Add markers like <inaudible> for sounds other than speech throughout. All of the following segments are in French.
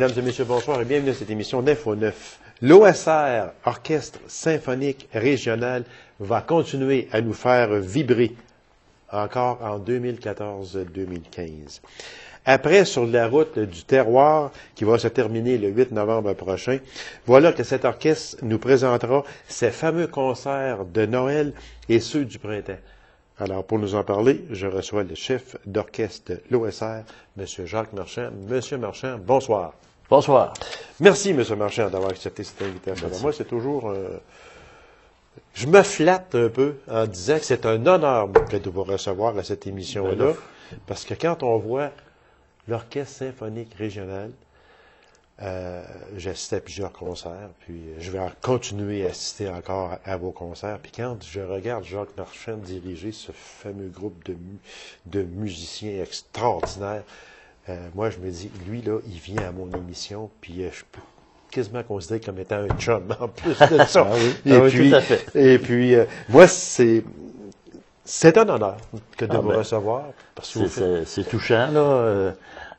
Mesdames et messieurs, bonsoir et bienvenue à cette émission 9 au 9. L'OSR, Orchestre symphonique régional, va continuer à nous faire vibrer encore en 2014-2015. Après, sur la route du terroir, qui va se terminer le 8 novembre prochain, voilà que cet orchestre nous présentera ses fameux concerts de Noël et ceux du printemps. Alors, pour nous en parler, je reçois le chef d'orchestre de l'OSR, M. Jacques Marchand. Monsieur Marchand, bonsoir. Bonsoir. Merci, M. Marchand, d'avoir accepté cette invitation. Moi, c'est toujours... euh, je me flatte un peu en disant que c'est un honneur que de vous recevoir à cette émission-là, Ben parce que quand on voit l'Orchestre symphonique régional, euh, j'ai assisté à plusieurs concerts, puis je vais en continuer à assister encore à, à vos concerts. Puis quand je regarde Jacques Marchand diriger ce fameux groupe de, mu- de musiciens extraordinaires, euh, moi je me dis, lui là, il vient à mon émission, puis euh, je peux quasiment considérer comme étant un chum <laughs> en plus de <laughs> ça. Ah oui. Et Ah oui, puis, tout à fait. et puis euh, moi c'est c'est un honneur que de Ah vous ben, recevoir vous C'est faites- c'est- touchant, là.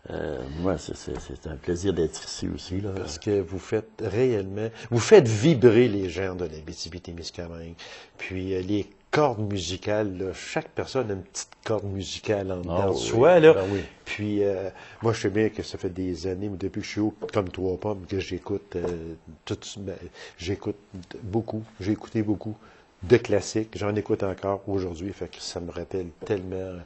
Euh, moi, c'est- un plaisir d'être ici aussi, là. Parce que vous faites réellement, vous faites vibrer les gens de la témiscamingue Puis euh, les cordes musicales, là, chaque personne a une petite corde musicale en dedans oui. soi. Là. Ben oui. Puis euh, moi, je sais bien que ça fait des années, depuis que je suis haut comme trois pommes, que j'écoute euh, tout, ben, j'écoute beaucoup, j'ai écouté beaucoup de classiques. J'en écoute encore aujourd'hui, fait que ça me rappelle tellement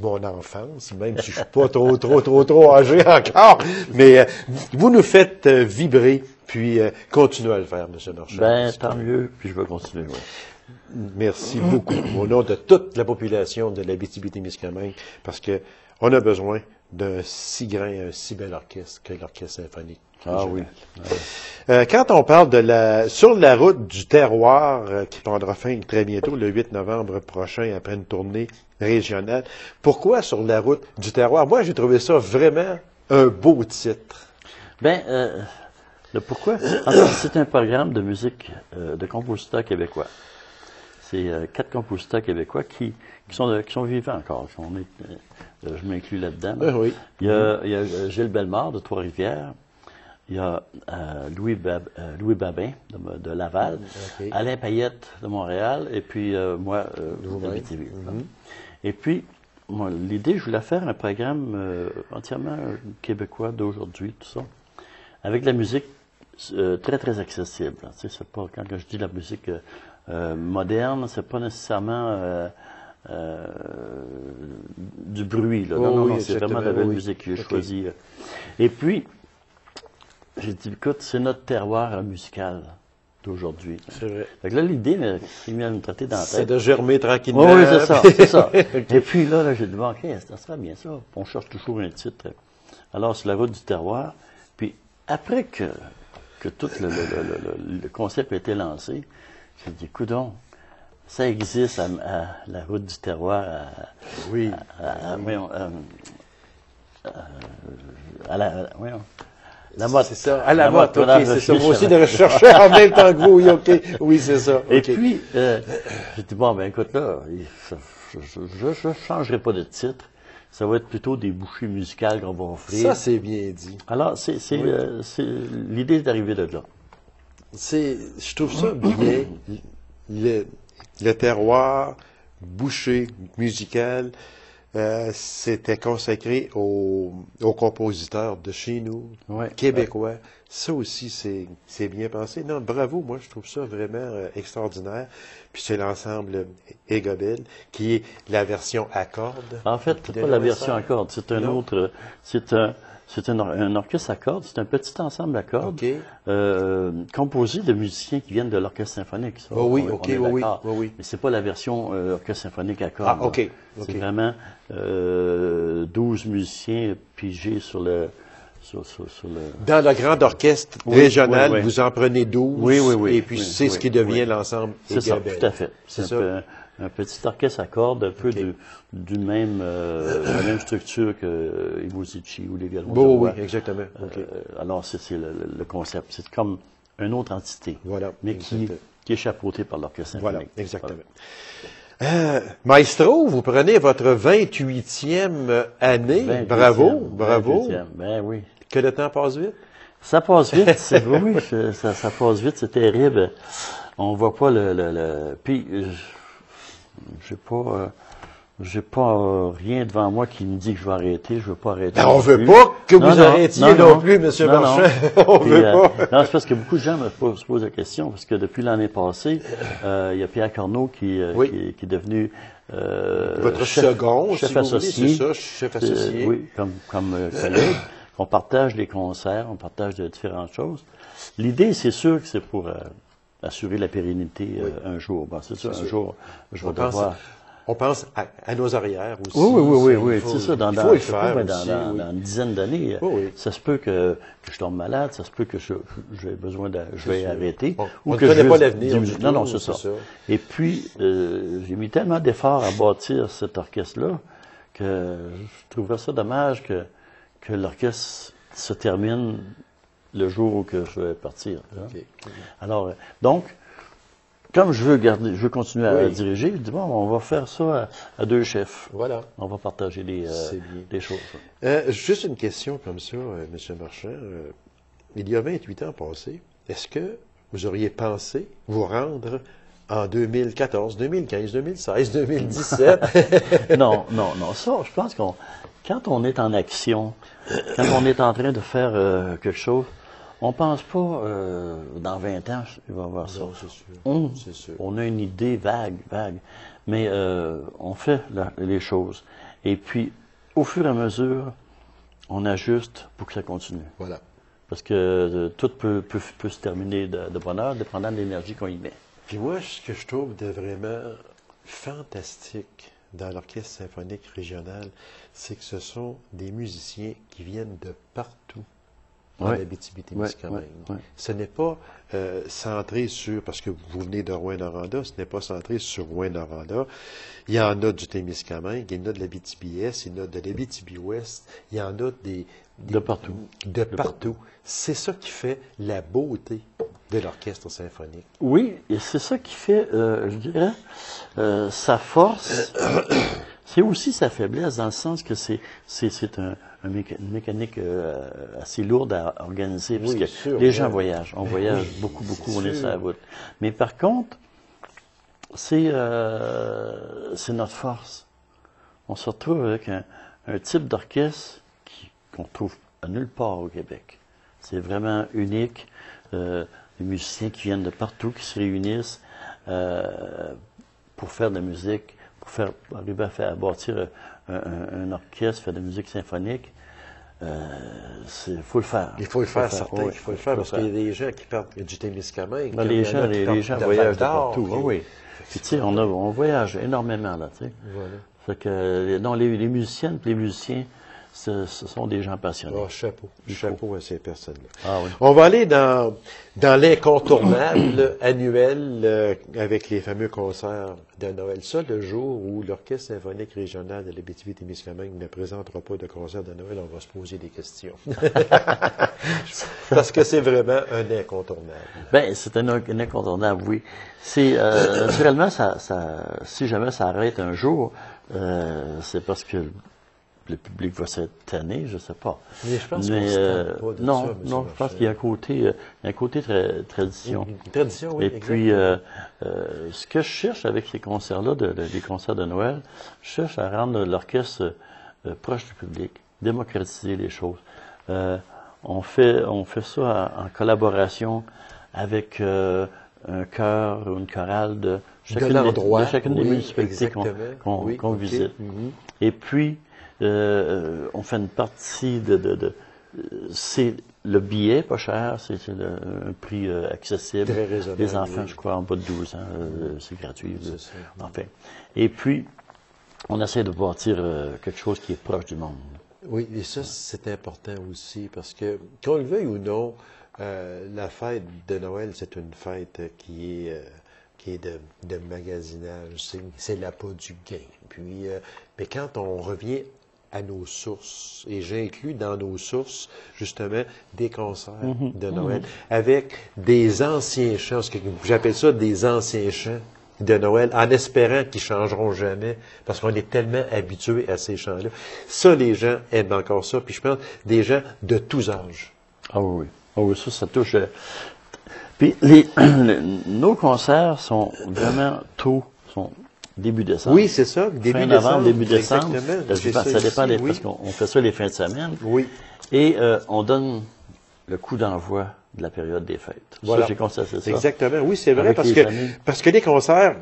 mon enfance, même si je suis pas trop, trop, trop, trop âgé encore. Mais euh, vous nous faites euh, vibrer, puis euh, continuez à le faire, M. Marchand. Ben, tant mieux, puis je vais continuer, ouais. Merci beaucoup au nom de toute la population de la témiscamingue parce que on a besoin d'un si grand, un si bel orchestre que l'orchestre symphonique. Ah oui. Euh, quand on parle de la sur la route du terroir euh, qui prendra fin très bientôt le 8 novembre prochain après une tournée régionale, pourquoi sur la route du terroir? Moi, j'ai trouvé ça vraiment un beau titre. Ben, euh, le pourquoi? C'est un programme de musique de compositeurs québécois. C'est euh, quatre compositeurs québécois qui, qui, sont, de- qui sont vivants encore. On est, euh, je m'inclus là-dedans. Oui. Il y a, il y a euh, Gilles Bellemare de Trois-Rivières. Il y a euh, Louis, Bab- euh, Louis Babin de, de Laval. Alain Payette de Montréal. Et puis euh, moi, euh, d'Abitibi. Et puis, l'idée, je voulais faire un programme euh, entièrement euh, québécois d'aujourd'hui, tout ça, avec de la musique euh, très, très accessible. Tu sais, c'est pas, quand je dis la musique euh, moderne, c'est pas nécessairement euh, euh, du bruit. Là. Oh non, non, oui, non, c'est vraiment de la belle oui. musique que j'ai Ok. choisie. Et puis, j'ai dit, écoute, c'est notre terroir musical d'aujourd'hui. C'est vrai. Là, l'idée qui vient me traiter dans la C'est tête. de germer tranquillement. Oui, oui, c'est ça, <laughs> c'est ça. Et puis là, là j'ai dit, bon, OK, ça serait bien ça. On cherche toujours un titre. Alors, sur la route du terroir. Puis, après que, que tout le, le- le- le- le concept a été lancé, j'ai dit, coudon, ça existe à, à la route du terroir, à, Oui. à- euh, euh, à la, la motte. C'est ça. À la, motte, voilà, OK, c'est ça. Moi aussi, de rechercher en même temps que vous, oui, OK. Oui, c'est ça. Et puis, euh, j'ai dit, bon, ben écoute, là, je ne changerai pas de titre. Ça va être plutôt des bouchées musicales qu'on va offrir. Ça, c'est bien dit. Alors, c'est euh, l'idée d'arriver de là. C'est, je trouve ça bien. Le, le terroir bouché musical, euh, c'était consacré aux, aux compositeurs de chez nous, Ouais, québécois. Ça aussi, c'est, bien pensé. Non, bravo, moi, je trouve ça vraiment euh, extraordinaire. Puis c'est l'ensemble Egobel, qui est la version à cordes. En fait, c'est pas la version à cordes, c'est un Non. autre, c'est un, c'est un, or- un orchestre à cordes, c'est un petit ensemble à cordes, euh, composé de musiciens qui viennent de l'orchestre symphonique. ça, Oh oui, on- OK, oui, oui, oui. Mais c'est pas la version euh, orchestre symphonique à cordes. Ah. OK. C'est vraiment euh, 12 musiciens pigés sur le, sur, sur, sur le, Dans le grand orchestre Oui, régional, oui, oui. vous en prenez 12. Oui, oui, oui. Et puis c'est ce qui devient l'ensemble C'est ça, tout à fait. C'est ça. un, peu- un petit orchestre à cordes, un peu Ok. du, du même, euh, la même structure que euh, Ibuzici ou les Galons Bon, de oui, exactement. Euh, alors, c'est le, concept. C'est comme une autre entité, Voilà, mais qui, qui est chapeautée par l'orchestre Voilà, exactement. Euh, Maestro, vous prenez votre 28e année. Voilà. 28e, bravo, bravo. 28e. Ben oui. Que le temps passe vite. Ça passe vite, <laughs> c'est oui, je- ça, ça passe vite, c'est terrible. On voit pas le, le, le- puis euh, j'ai pas, euh, j'ai pas euh, rien devant moi qui me dit que je vais arrêter. Je veux pas arrêter. Ben, on veut plus. pas que vous Non, arrêtiez non, plus, Monsieur Non, non. Marchand. <laughs> on Puis, veut euh, pas. non, c'est parce que beaucoup de gens me posent, se posent la question, parce que depuis l'année passée, euh, il y a Pierre Corneau qui, Oui. qui, qui est devenu Votre chef, second, chef si vous voulez, associé. ça, chef associé. Oui, comme, comme collègue. On partage les concerts, on partage de différentes choses. L'idée, c'est sûr que c'est pour assurer la pérennité Oui. un jour. Bon, c'est sûr, un sûr. jour, je vais devoir... on pense à, à nos arrières aussi. Oui, oui, oui, oui, c'est ça. Dans, il dans, faut le faire dans, aussi, dans- oui. dans une dizaine d'années, Oui, ça se peut que, que je tombe malade, ça se peut que je, j'ai besoin de, je vais arrêter. On- ou on ne que connaît je pas l'avenir Non, non, c'est ça. Et puis, euh, j'ai mis tellement d'efforts à bâtir cet orchestre-là que je trouverais ça dommage que, que l'orchestre se termine le jour où que je vais partir. hein. Alors, euh, donc, comme je veux garder, je veux continuer à Oui. diriger, je dis bon, on va faire ça à, à deux chefs. Voilà. On va partager des, euh, choses. Euh, juste une question comme ça, euh, M. Marchand. Il y a 28 ans passés, est-ce que vous auriez pensé vous rendre en 2014, 2015, 2016, 2017? non, non, non. Ça, je pense qu'on, quand on est en action, quand on est en train de faire quelque chose, on pense pas euh, dans 20 ans, il va y avoir ça. Non, c'est sûr. On, C'est sûr. on a une idée vague, vague, mais euh, on fait la- les choses. Et puis, au fur et à mesure, on ajuste pour que ça continue. Voilà. Parce que euh, tout peut, peut, peut se terminer de, de bonne heure, dépendant de l'énergie qu'on y met. Puis moi, ce que je trouve de vraiment fantastique dans l'Orchestre symphonique régional, c'est que ce sont des musiciens qui viennent de partout dans Ouais. l'Abitibi-Témiscamingue. Ouais, ouais, ouais. Ce n'est pas euh, centré sur, parce que vous venez de Rouen-Noranda, ce n'est pas centré sur Rouen-Noranda. Il y en a du Témiscamingue, il y en a de l'Abitibi-Est, il y en a de l'Abitibi-Ouest, il y en a des... des- De partout. De partout. C'est ça qui fait la beauté de l'orchestre symphonique. Oui, et c'est ça qui fait, euh, je dirais, euh, sa force. C'est aussi sa faiblesse dans le sens que c'est un, un méca- une mécanique euh, assez lourde à organiser Oui, puisque sûr, les gens ouais. voyagent, on voyage Oui, beaucoup beaucoup, on est sur la route. Mais par contre, c'est euh, notre force. On se retrouve avec un, un type d'orchestre qu'on trouve nulle part au Québec. C'est vraiment unique. Euh, des musiciens qui viennent de partout, qui se réunissent euh, pour faire de la musique, pour faire arriver à faire bâtir un, orchestre, faire de la musique symphonique. Il faut le faire. Il faut le faire, certain. oui, il faut le faire, parce qu'il y a des gens qui partent du Témiscamingue. Ben, les gens, les, gens voyagent partout. puis- oui, oui. Puis, tu sais, on, a- on voyage énormément, là, tu sais. Voilà. Fait que, non, les, les musiciennes et les musiciens, ce, ce sont des gens passionnés. Oh, chapeau. Chapeau à ces personnes-là. Ah oui. On va aller dans, dans l'incontournable <clears throat> annuel euh, avec les fameux concerts de Noël. Ça, le jour où l'Orchestre symphonique régional de l'Abitibi-Témiscamingue ne présentera pas de concert de Noël, on va se poser des questions. <laughs> Parce que c'est vraiment un incontournable. Ben, c'est un, un incontournable, oui. C'est euh, naturellement, ça, ça, si jamais ça arrête un jour, euh, c'est parce que le public va tanné, je sais pas. Mais je pense Mais, euh, pas de non, ça, non, je pense qu'il y a un côté, euh, un côté tradition. Une tradition, oui. Et puis, exactement. euh, euh, ce que je cherche avec ces concerts-là, de, de- les concerts de Noël, je cherche à rendre l'orchestre proche du public, démocratiser les choses. On fait, on fait ça en, en collaboration avec un chœur ou une chorale de chacune, des- de chacune des municipalités qu'on Oui, visite. Mhm. Et puis, euh, euh, on fait une partie de... de, de- euh, c'est le billet, pas cher, c'est un prix euh, accessible. Très raisonnable, Les enfants, oui. je crois, en bas de 12 ans, euh, c'est gratuit. Ça. Enfin. Et puis, on essaie de bâtir euh, quelque chose qui est proche du monde. Oui, et ça, c'est important aussi, parce que, qu'on le veuille ou non, euh, la fête de Noël, c'est une fête qui est, euh, qui est de, de magasinage, c'est, c'est l'appât du gain. Puis, euh, mais quand on revient à nos sources, et j'inclus dans nos sources, justement, des concerts de Noël, avec des anciens chants, j'appelle ça des anciens chants de Noël, en espérant qu'ils changeront jamais, parce qu'on est tellement habitué à ces chants-là. Ça, les gens aiment encore ça, puis je pense des gens de tous âges. Ah oui, oui. Oh oui, ça, ça touche. euh, Puis les, <clears throat> nos concerts sont vraiment tôt, sont début décembre. Oui, c'est ça, début fin décembre. novembre, début décembre. Exactement. Ça, ça dépend des, oui. parce qu'on on fait ça les fins de semaine. Oui. Et euh, on donne le coup d'envoi de la période des fêtes. Voilà. Ça, j'ai constaté ça. Exactement, oui, c'est vrai, parce que, familles. parce que les concerts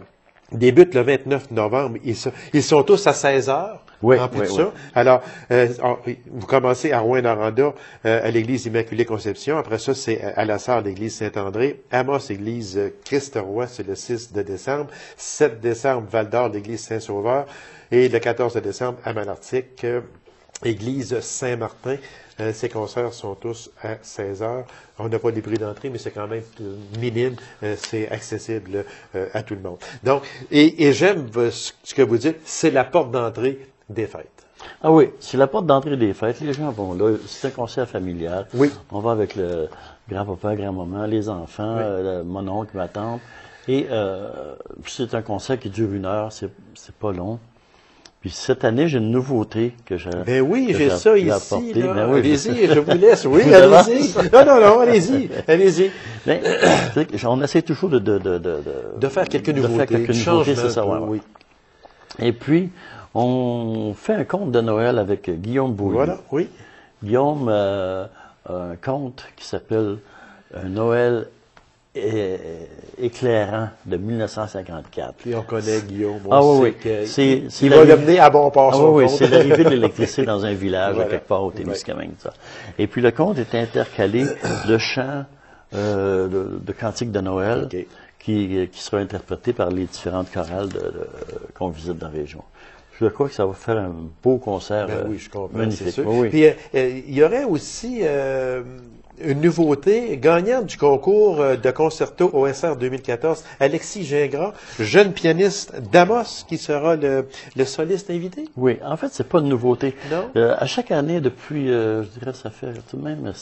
débutent le 29 novembre. Ils sont, ils sont tous à 16 heures. Oui, en plus oui, de ça. Alors, euh, vous commencez à Rouen-Noranda, euh, à l'église Immaculée Conception. Après ça, c'est à la Sarre, l'église Saint-André. Amos, église euh, Christ-Roi, c'est le 6 de décembre. 7 décembre, Val-d'Or, l'église Saint-Sauveur. Et le 14 de décembre, à Malartic, euh, église Saint-Martin. Euh, ces concerts sont tous à 16 heures. On n'a pas les prix d'entrée, mais c'est quand même euh, minime. Euh, c'est accessible euh, à tout le monde. Donc, et, et j'aime euh, ce que vous dites, c'est la porte d'entrée des fêtes. Ah oui, c'est la porte d'entrée des fêtes. Les gens vont là. C'est un concert familial. Oui. On va avec le grand-papa, grand-maman, les enfants, euh, le- mon oncle, ma tante. Et euh, c'est un concert qui dure une heure. C'est, c'est pas long. Puis cette année, j'ai une nouveauté que j'ai. Ben oui, j'ai ça ici. là. Ben oui, allez-y, je vous laisse. Oui, <laughs> allez-y. Non, non, non, allez-y. Allez-y. Ben, <coughs> on essaie toujours de, de, de, de, De faire quelques de faire nouveautés. quelques nouveautés, c'est ça, ouais, oui. Et puis, on fait un conte de Noël avec Guillaume Bouilly. Voilà, oui. Guillaume euh, a un conte qui s'appelle Un Noël é- éclairant de 1954. Puis on connaît Guillaume. On Ah oui, oui. C'est- il- va vie- le mener à bon port Ah oui, oui, c'est l'arrivée de l'électricité dans un village, Voilà. quelque part au Témiscamingue. ça. Et puis le conte est intercalé de chants euh, de, de cantiques de Noël qui, qui sera interprété par les différentes chorales de- de- qu'on visite dans la région. Je crois que ça va faire un beau concert. Ben euh, oui, je comprends, c'est Magnifique. sûr. Oui, oui. Puis, euh, euh, il y aurait aussi euh, une nouveauté, gagnante du concours euh, de concerto OSR 2014, Alexis Gingras, jeune pianiste d'Amos, qui sera le, le soliste invité? Oui, en fait, c'est pas une nouveauté. Non? Euh, à chaque année, depuis, euh, je dirais, ça fait tout de même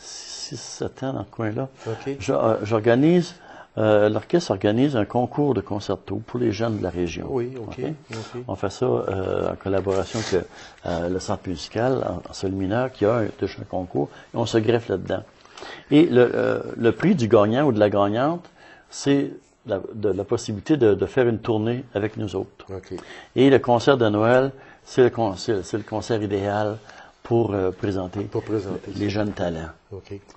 6-7 ans dans ce coin-là, euh, j'organise, euh, l'orchestre organise un concours de concerto pour les jeunes de la région. Oui, OK. OK? OK. On fait ça euh, en collaboration avec euh, le centre musical en, en sol mineur qui a un, déjà un concours et on se greffe là-dedans. Et le, le prix du gagnant ou de la gagnante, c'est la, de, la possibilité de, de faire une tournée avec nous autres. Et le concert de Noël, c'est le, con- le concert idéal pour euh, présenter Pour présenter les jeunes talents.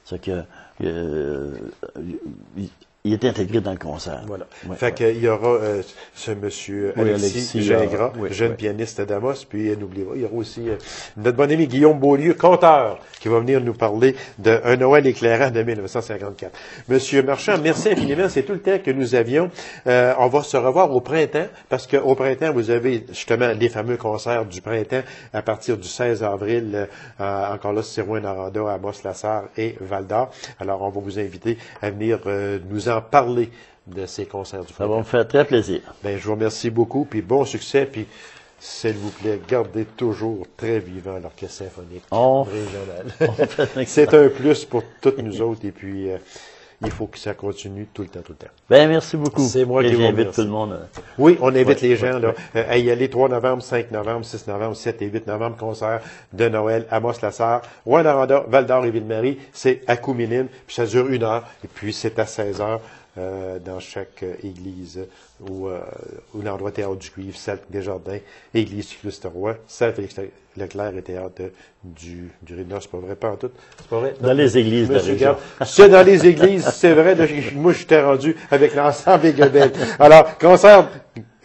C'est que euh, il, est intégré dans le concert. Voilà. Ouais, fait ouais. qu'il y aura euh, ce monsieur Oui, Alexis, Gingras, oui, jeune oui. pianiste d'Amos, puis euh, n'oubliez pas, il y aura aussi euh, notre bon ami Guillaume Beaulieu, conteur, qui va venir nous parler de Un Noël éclairant de 1954. Monsieur Marchand, merci infiniment, c'est tout le temps que nous avions. Euh, on va se revoir au printemps, parce qu'au printemps, vous avez justement les fameux concerts du printemps à partir du 16 avril, encore là, c'est Rouen-Noranda, Amos, Lassar et Val-d'Or. Alors, on va vous inviter à venir nous en parler de ces concerts du Ça va me faire très plaisir. Ben, je vous remercie beaucoup, puis bon succès, puis s'il vous plaît, gardez toujours très vivant l'orchestre symphonique On- régional. <laughs> C'est un plus pour toutes nous autres, et puis euh, il faut que ça continue tout le temps, tout le temps. Ben, merci beaucoup. C'est moi Et qui vous remercie. tout le monde. euh, Oui, on invite Ouais, les gens ouais, là, à y aller 3 novembre, 5 novembre, 6 novembre, 7 et 8 novembre, concert de Noël, Amos Lassar, Rouen-Noranda, Val-d'Or et Ville-Marie. C'est à coût minime, puis ça dure une heure, et puis c'est à 16 heures euh, dans chaque euh, église ou, euh, ou l'endroit théâtre du Cuivre, Salle Desjardins, Église du Christ-Roi, Salle Félix Leclerc et théâtre du, du Rideau. C'est pas vrai, pas en tout. C'est pas vrai. Dans les églises de la région. C'est dans les églises, c'est vrai. j- moi, j'étais rendu avec l'ensemble des Gobels. Alors, concert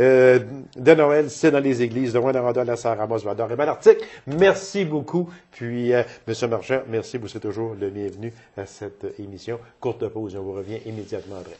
euh, de Noël, c'est dans les églises de Rouen-Noranda, La Sarre, Amos, Vador et Malartic. Merci beaucoup. Puis, euh, Monsieur Marchand, merci. Vous serez toujours le bienvenu à cette émission. Courte pause, on vous revient immédiatement après.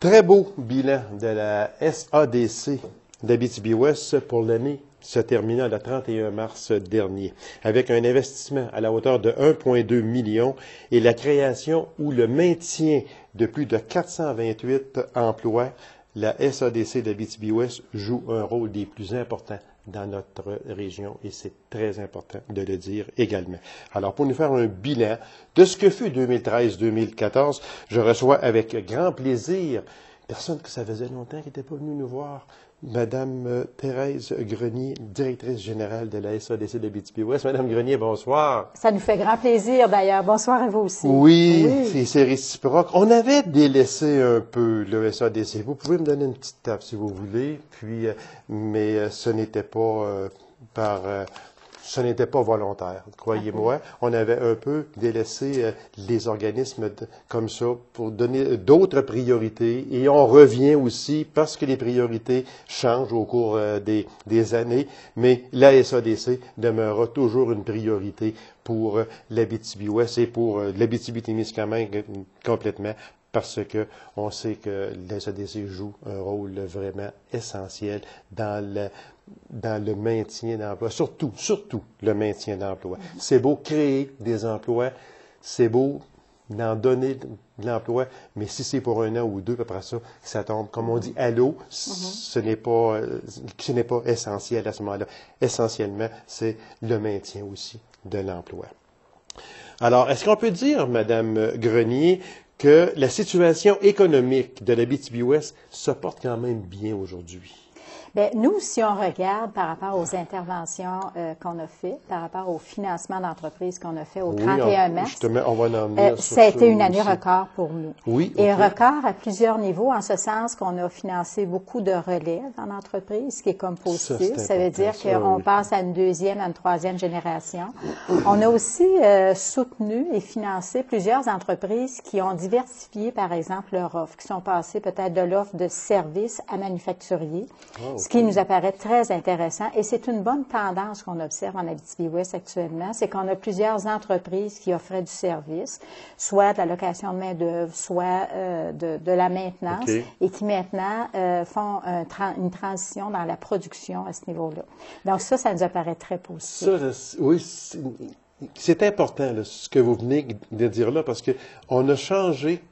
Très beau bilan de la SADC d'Abitibi-Ouest pour l'année se terminant le 31 mars dernier, avec un investissement à la hauteur de 1,2 million et la création ou le maintien de plus de 428 emplois. La SADC d'Abitibi-Ouest joue un rôle des plus importants dans notre région et c'est très important de le dire également. Alors, pour nous faire un bilan de ce que fut 2013-2014, je reçois avec grand plaisir personne que ça faisait longtemps qui n'était pas venu nous voir, Madame euh, Thérèse Grenier, directrice générale de la SADC de BTP-Ouest. Madame Grenier, bonsoir. Ça nous fait grand plaisir d'ailleurs. Bonsoir à vous aussi. Oui, oui. c'est réciproque. On avait délaissé un peu le SADC. Vous pouvez me donner une petite tape si vous voulez, puis, euh, mais euh, ce n'était pas par ce n'était pas volontaire, croyez-moi. On avait un peu délaissé euh, les organismes comme ça pour donner d'autres priorités. Et on revient aussi parce que les priorités changent au cours euh, des, des, années, mais la SADC demeurera toujours une priorité pour euh, l'Abitibi-Ouest et pour l'Abitibi-Témiscamingue complètement parce que on sait que la SADC joue un rôle vraiment essentiel dans le, dans le maintien d'emploi, surtout, surtout le maintien d'emploi. C'est beau créer des emplois, c'est beau d'en donner de l'emploi, mais si c'est pour un an ou deux, après ça, ça tombe, comme on dit, à l'eau, ce n'est pas, ce n'est pas essentiel à ce moment-là. Essentiellement, c'est le maintien aussi de l'emploi. Alors, est-ce qu'on peut dire, Madame Grenier, que la situation économique de la BTB-Ouest se porte quand même bien aujourd'hui? Bien, nous, si on regarde par rapport aux interventions euh, qu'on a fait, par rapport au financement d'entreprise qu'on a fait au 31 mars, justement, on va en euh, ça a été une année record pour nous. Oui. Et record à plusieurs niveaux, en ce sens qu'on a financé beaucoup de relèves en entreprise, ce qui est comme positif. Ça, veut dire qu'on passe à une deuxième, à une troisième génération. on a aussi euh, soutenu et financé plusieurs entreprises qui ont diversifié, par exemple, leur offre, qui sont passées peut-être de l'offre de services à manufacturier. Oh ce qui nous apparaît très intéressant. Et c'est une bonne tendance qu'on observe en Abitibi-Ouest actuellement, c'est qu'on a plusieurs entreprises qui offraient du service, soit de la location de main-d'œuvre, soit euh, de, de, la maintenance, et qui maintenant euh, font une transition dans la production à ce niveau-là. Donc ça, ça nous apparaît très positif. Ça, oui, c'est important ce que vous venez de dire là, parce qu'on a changé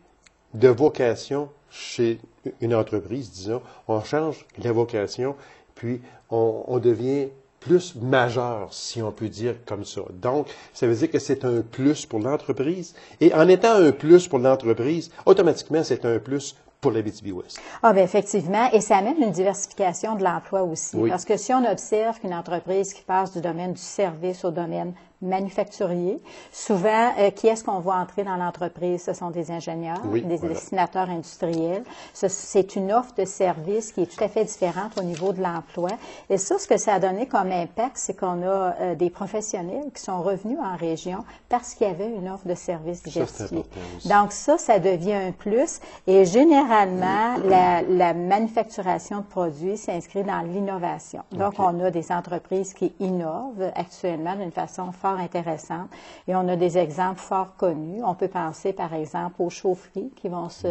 de vocation chez une entreprise, disons, on change la vocation, puis on, devient plus majeur, si on peut dire comme ça. Donc, ça veut dire que c'est un plus pour l'entreprise. Et en étant un plus pour l'entreprise, automatiquement, c'est un plus pour la BTB West. Ah, bien, effectivement. Et ça amène une diversification de l'emploi aussi. Parce que si on observe qu'une entreprise qui passe du domaine du service au domaine manufacturiers. Souvent, euh, qui est-ce qu'on voit entrer dans l'entreprise? Ce sont des ingénieurs, des dessinateurs industriels. C'est une offre de service qui est tout à fait différente au niveau de l'emploi. Et ça, ce que ça a donné comme impact, c'est qu'on a euh, des professionnels qui sont revenus en région parce qu'il y avait une offre de service diversifiée. Donc ça, ça devient un plus. Et généralement, la, la manufacturation de produits s'inscrit dans l'innovation. Donc, on a des entreprises qui innovent actuellement d'une façon forte intéressante. Et on a des exemples fort connus. On peut penser, par exemple, aux chaufferies qui vont se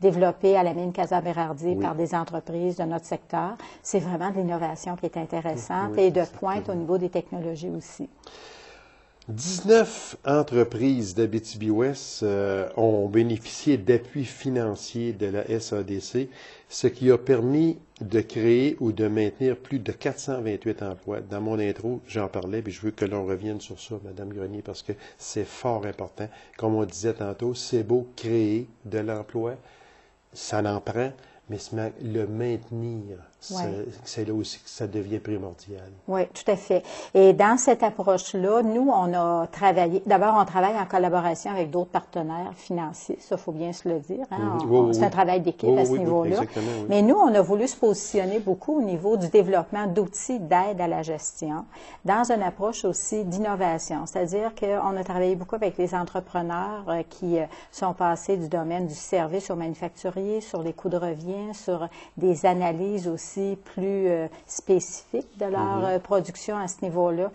développer à la mine casa par des entreprises de notre secteur. C'est vraiment de l'innovation qui est intéressante et de pointe au niveau des technologies aussi. 19 entreprises d'Abitibi-Ouest euh, ont bénéficié d'appui financier de la SADC, ce qui a permis de créer ou de maintenir plus de 428 emplois. Dans mon intro, j'en parlais, puis je veux que l'on revienne sur ça, Madame Grenier, parce que c'est fort important. Comme on disait tantôt, c'est beau créer de l'emploi, ça en prend, mais le maintenir, c'est là aussi que ça devient primordial. Oui, tout à fait. Et dans cette approche-là, nous, on a travaillé. D'abord, on travaille en collaboration avec d'autres partenaires financiers. Ça, faut bien se le dire. Hein. C'est un travail d'équipe à ce niveau-là. Mais nous, on a voulu se positionner beaucoup au niveau du développement d'outils d'aide à la gestion, dans une approche aussi d'innovation. C'est-à-dire qu'on a travaillé beaucoup avec les entrepreneurs euh, qui euh, sont passés du domaine du service au manufacturier, sur les coûts de revient, sur des analyses aussi plus euh, spécifiques de leur mhm. euh, production à ce niveau-là.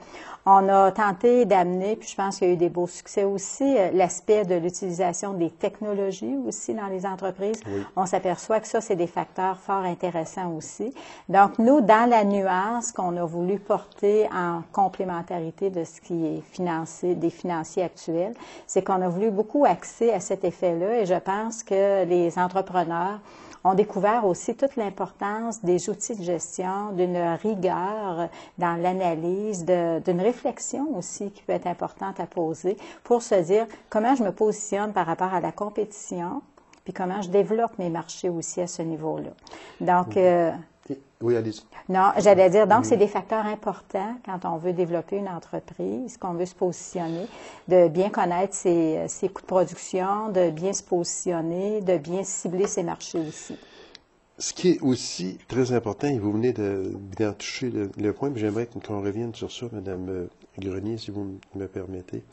On a tenté d'amener, puis je pense qu'il y a eu des beaux succès aussi, euh, l'aspect de l'utilisation des technologies aussi dans les entreprises. On s'aperçoit que ça, c'est des facteurs fort intéressants aussi. Donc, nous, dans la nuance qu'on a voulu porter en complémentarité de ce qui est financé, des financiers actuels, c'est qu'on a voulu beaucoup axer à cet effet-là et je pense que les entrepreneurs ont découvert aussi toute l'importance des outils de gestion, d'une rigueur dans l'analyse, d'une réflexion aussi qui peut être importante à poser pour se dire comment je me positionne par rapport à la compétition, puis comment je développe mes marchés aussi à ce niveau-là. Donc, euh, Oui, allez-y. Non, j'allais dire, donc, c'est des facteurs importants quand on veut développer une entreprise, qu'on veut se positionner, de bien connaître ses, ses coûts de production, de bien se positionner, de bien cibler ses marchés aussi. Ce qui est aussi très important, et vous venez de bien toucher le, point, mais j'aimerais qu'on revienne sur ça, Mme Grenier, si vous me permettez.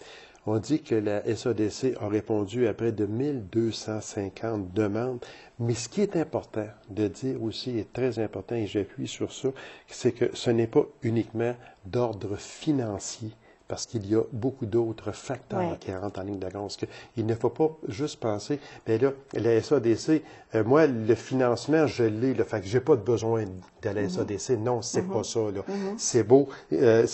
On dit que la SADC a répondu à près de 1250 demandes, mais ce qui est important de dire aussi, est très important, et j'appuie sur ça, c'est que ce n'est pas uniquement d'ordre financier parce qu'il y a beaucoup d'autres facteurs qui rentrent en ligne de compte. Il ne faut pas juste penser, mais là, la SADC, euh, moi, le financement, je l'ai, le fait que j'ai pas de besoin de la SADC. Mm-hmm. Non, c'est pas mm-hmm. ça. Mm-hmm. C'est beau. Euh,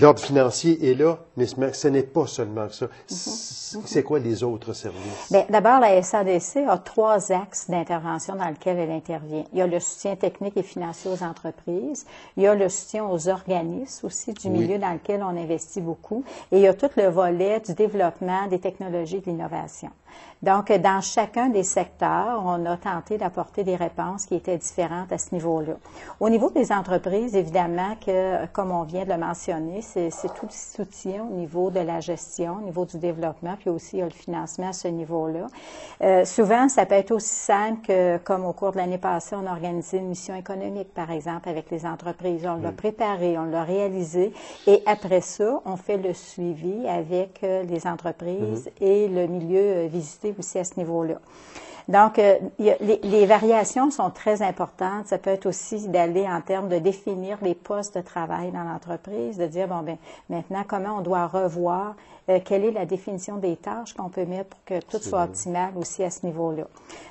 l'ordre financier est là, mais ce n'est pas seulement ça. C'est quoi les autres services? D'abord, la SADC a trois axes d'intervention dans lesquels elle intervient. Il y a le soutien technique et financier aux entreprises, il y a le soutien aux organismes aussi du milieu dans lequel on investit beaucoup, et il y a tout le volet du développement des technologies de l'innovation. Donc, dans chacun des secteurs, on a tenté d'apporter des réponses qui étaient différentes à ce niveau-là. Au niveau des entreprises, évidemment que, comme on vient de le mentionner, c'est tout le soutien au niveau de la gestion, au niveau du développement, puis aussi le financement à ce niveau-là. Euh, souvent, ça peut être aussi simple que, comme au cours de l'année passée, on a organisé une mission économique, par exemple, avec les entreprises. On l'a préparé, on l'a réalisé, et après ça, on fait le suivi avec euh, les entreprises mm-hmm. et le milieu euh, visité aussi à ce niveau-là. Donc, euh, les, variations sont très importantes. Ça peut être aussi d'aller en termes de définir les postes de travail dans l'entreprise, de dire, bon, ben maintenant, comment on doit revoir euh, quelle est la définition des tâches qu'on peut mettre pour que tout soit optimal aussi à ce niveau-là.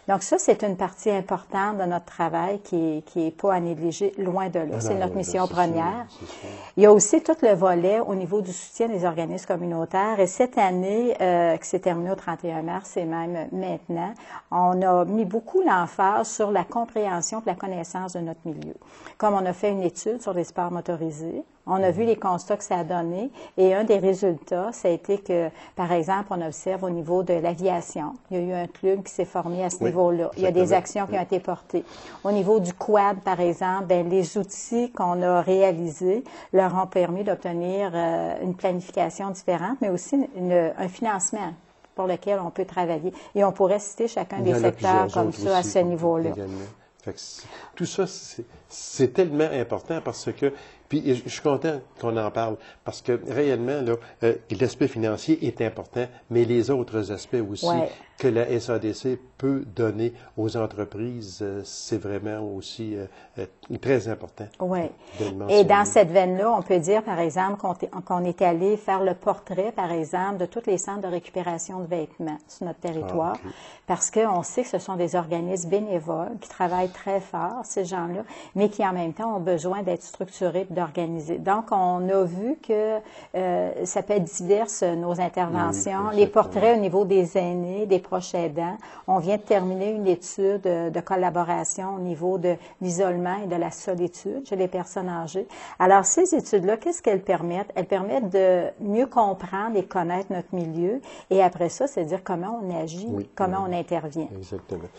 Donc ça, c'est une partie importante de notre travail qui n'est qui est pas à négliger, loin de là. C'est notre mission première. Il y a aussi tout le volet au niveau du soutien des organismes communautaires. Et cette année, euh, qui s'est terminée au 31 mars et même maintenant, on a mis beaucoup l'emphase sur la compréhension et la connaissance de notre milieu. Comme on a fait une étude sur les sports motorisés, on a vu les constats que ça a donné et un des résultats, ça a été que, par exemple, on observe au niveau de l'aviation, il y a eu un club qui s'est formé à ce niveau-là. Il y a des actions qui ont été portées. Au niveau du quad, par exemple, ben, les outils qu'on a réalisés leur ont permis d'obtenir euh, une planification différente, mais aussi un financement pour lequel on peut travailler. Et on pourrait citer chacun des secteurs comme ça à ce niveau-là. Tout ça, c'est tellement important parce que puis je suis content qu'on en parle parce que réellement, euh, l'aspect financier est important, mais les autres aspects aussi que la SADC peut donner aux entreprises, euh, c'est vraiment aussi euh, très important. Oui. Et dans cette veine-là, on peut dire, par exemple, qu'on est allé faire le portrait, par exemple, de tous les centres de récupération de vêtements sur notre territoire, ah, parce qu'on sait que ce sont des organismes bénévoles qui travaillent très fort, ces gens-là, mais qui en même temps ont besoin d'être structurés d'organiser. Donc, on a vu que euh, ça peut être diverses, nos interventions. les portraits au niveau des aînés, des proches aidants. On vient de terminer une étude de collaboration au niveau de l'isolement et de la solitude chez les personnes âgées. Alors, ces études-là, qu'est-ce qu'elles permettent? Elles permettent de mieux comprendre et connaître notre milieu. Et après ça, c'est dire comment on agit, comment on intervient. Exactement.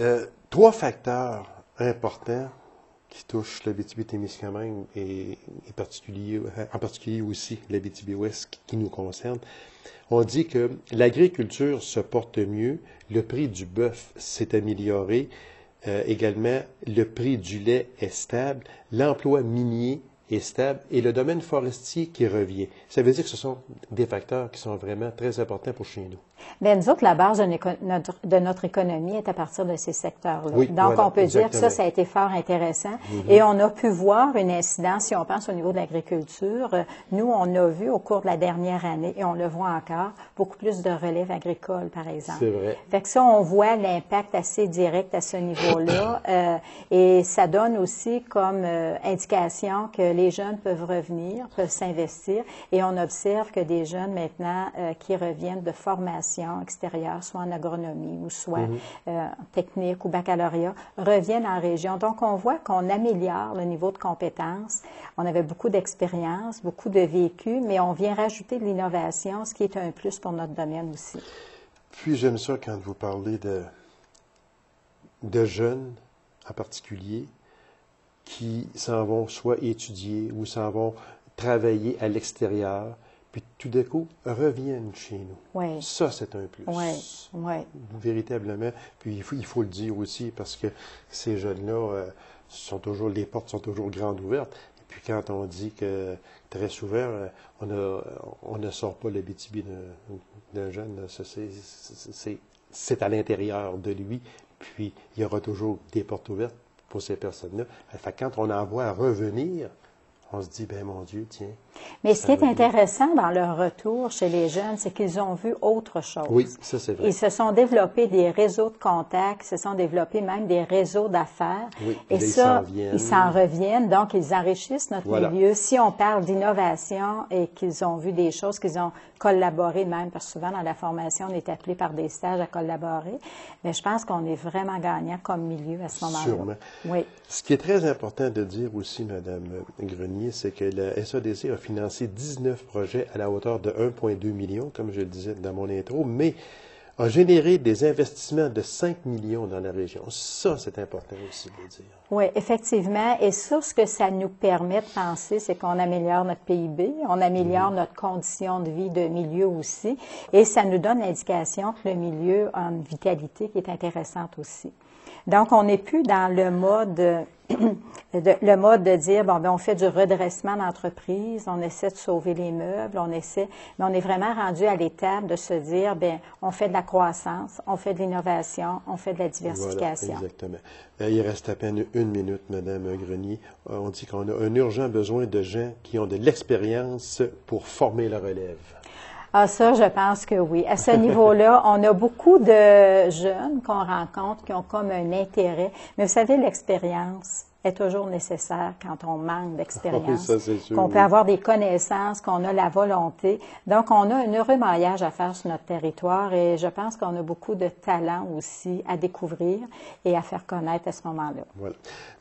Euh, trois facteurs importants qui touche l'Abitibi-Témiscamingue et, et particulier, en particulier aussi l'Abitibi-Ouest qui nous concerne, on dit que l'agriculture se porte mieux, le prix du bœuf s'est amélioré, euh, également le prix du lait est stable, l'emploi minier est stable et le domaine forestier qui revient. Ça veut dire que ce sont des facteurs qui sont vraiment très importants pour chez nous. Bien, nous autres, la base de notre, économie est à partir de ces secteurs-là. Donc, on peut dire que ça, ça a été fort intéressant. Mm-hmm. Et on a pu voir une incidence, si on pense au niveau de l'agriculture. Nous, on a vu au cours de la dernière année, et on le voit encore, beaucoup plus de relève agricole, par exemple. C'est vrai. Fait que ça, on voit l'impact assez direct à ce niveau-là. <coughs> Euh, et ça donne aussi comme euh, indication que les jeunes peuvent revenir, peuvent s'investir. Et on observe que des jeunes maintenant euh, qui reviennent de formation extérieure, soit en agronomie ou soit mhm. euh, en technique ou baccalauréat, reviennent en région. Donc, on voit qu'on améliore le niveau de compétences. On avait beaucoup d'expérience, beaucoup de vécu, mais on vient rajouter de l'innovation, ce qui est un plus pour notre domaine aussi. Puis, j'aime ça quand vous parlez de, de jeunes en particulier qui s'en vont soit étudier ou s'en vont travailler à l'extérieur, puis tout d'un coup reviennent chez nous. Ça, c'est un plus. Oui, oui. Véritablement. Puis il faut, il faut le dire aussi parce que ces jeunes-là euh, sont toujours, les portes sont toujours grandes ouvertes. Et puis quand on dit que très souvent, euh, on, a, on ne sort pas le BTB d'un jeune, c'est à l'intérieur de lui. Puis il y aura toujours des portes ouvertes pour ces personnes-là. Fait quand on en voit revenir, on se dit, ben mon Dieu, tiens. Mais ce qui est intéressant dans leur retour chez les jeunes, c'est qu'ils ont vu autre chose. Oui, ça c'est vrai. Ils se sont développés des réseaux de contacts, se sont développés même des réseaux d'affaires. Oui, et ça, ils s'en reviennent, donc ils enrichissent notre milieu. Si on parle d'innovation et qu'ils ont vu des choses, qu'ils ont collaboré même, parce que souvent dans la formation, on est appelé par des stages à collaborer, mais je pense qu'on est vraiment gagnant comme milieu à ce moment-là. Sûrement. Oui. Ce qui est très important de dire aussi, Madame Grenier, c'est que la SADC a financé 19 projets à la hauteur de 1,2 million, comme je le disais dans mon intro, mais a généré des investissements de 5 millions dans la région. Ça, c'est important aussi de le dire. Oui, effectivement. Et ça, ce que ça nous permet de penser, c'est qu'on améliore notre PIB, on améliore mhm. notre condition de vie de milieu aussi, et ça nous donne l'indication que le milieu a une vitalité qui est intéressante aussi. Donc, on n'est plus dans le mode, <clears throat> le mode de dire, bon, ben, on fait du redressement d'entreprise, on essaie de sauver les meubles, on essaie, mais on est vraiment rendu à l'étape de se dire, ben, on fait de la croissance, on fait de l'innovation, on fait de la diversification. Voilà, exactement. Euh, il reste à peine une minute, Madame Grenier. Euh, on dit qu'on a un urgent besoin de gens qui ont de l'expérience pour former la relève. Ah, ça, je pense que oui. À ce niveau-là, <laughs> on a beaucoup de jeunes qu'on rencontre qui ont comme un intérêt. Mais vous savez, l'expérience est toujours nécessaire quand on manque d'expérience. <laughs> qu'on peut avoir des connaissances, qu'on a la volonté. Donc, on a un heureux maillage à faire sur notre territoire et je pense qu'on a beaucoup de talent aussi à découvrir et à faire connaître à ce moment-là. Voilà.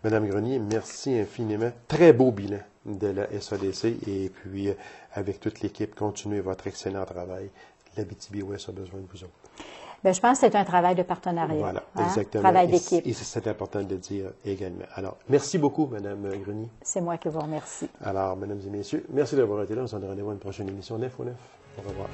Madame Grenier, merci infiniment. Très beau bilan de la SADC et puis euh, avec toute l'équipe, continuez votre excellent travail. La BTBOS a besoin de vous autres. Bien, je pense que c'est un travail de partenariat. Voilà, hein? exactement. Travail d'équipe. Et c'est important de le dire également. Alors, merci beaucoup, Mme Grenier. C'est moi qui vous remercie. Alors, Mesdames et Messieurs, merci d'avoir été là. On se rendez-vous à une prochaine émission 9 au 9. Au revoir.